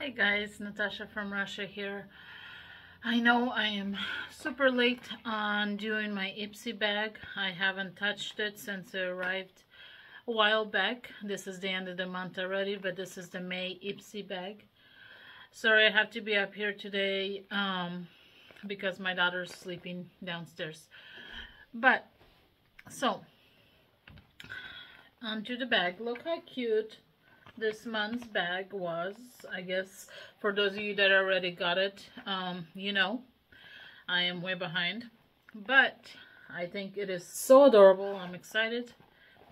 Hey guys, Natasha from Russia here. I know I am super late on doing my Ipsy bag. I haven't touched it since it arrived a while back. This is the end of the month already, but this is the May Ipsy bag. Sorry I have to be up here today um, because my daughter's sleeping downstairs. But, so, onto the bag. Look how cute this month's bag was. I guess for those of you that already got it, um, you know, I am way behind. But I think it is so adorable. I'm excited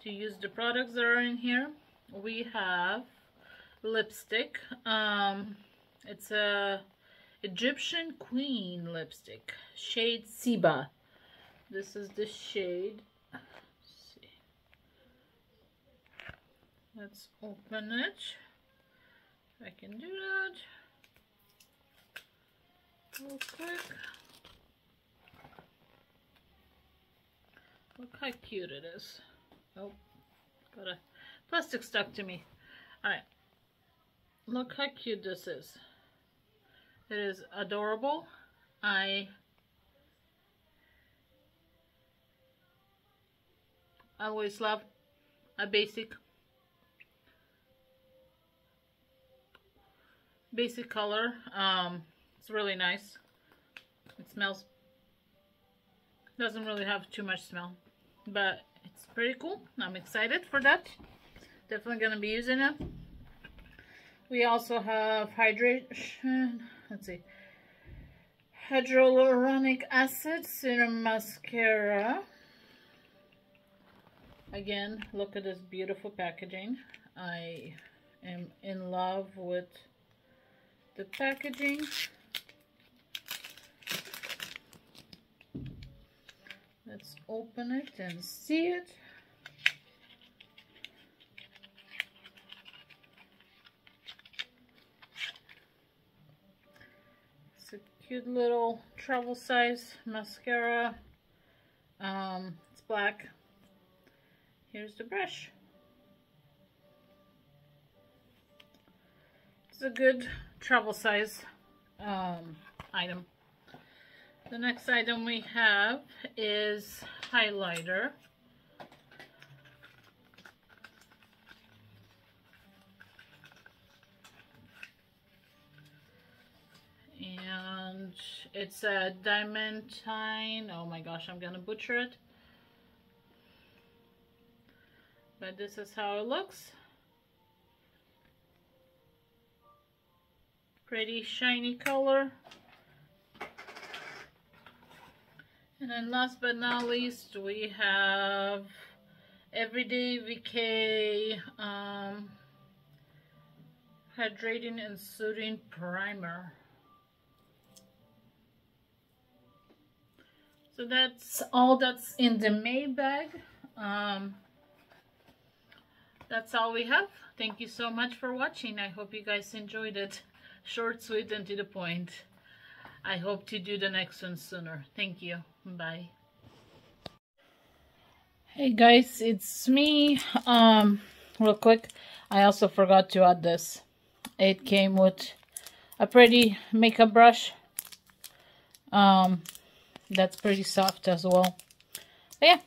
to use the products that are in here. We have lipstick. Um, it's a Egyptian Queen lipstick. Shade Siba. This is the shade Let's open it. I can do that. Real quick. Look how cute it is. Oh, got a plastic stuck to me. Alright. Look how cute this is. It is adorable. I always love a basic basic color. Um, it's really nice. It smells, doesn't really have too much smell, but it's pretty cool. I'm excited for that. Definitely going to be using it. We also have hydration, let's see, hyaluronic acid serum mascara. Again, look at this beautiful packaging. I am in love with the packaging. Let's open it and see it. It's a cute little travel size mascara. Um, it's black. Here's the brush. A good travel size um, item. The next item we have is highlighter. And it's a diamantine. Oh my gosh, I'm going to butcher it. But this is how it looks. Pretty shiny color. And then last but not least, we have Everyday VK um, Hydrating and Soothing Primer. So that's all that's in the May bag. Um, that's all we have. Thank you so much for watching. I hope you guys enjoyed it short, sweet, and to the point. I hope to do the next one sooner. Thank you. Bye. Hey guys, it's me. Um, real quick, I also forgot to add this. It came with a pretty makeup brush. Um, that's pretty soft as well. But yeah,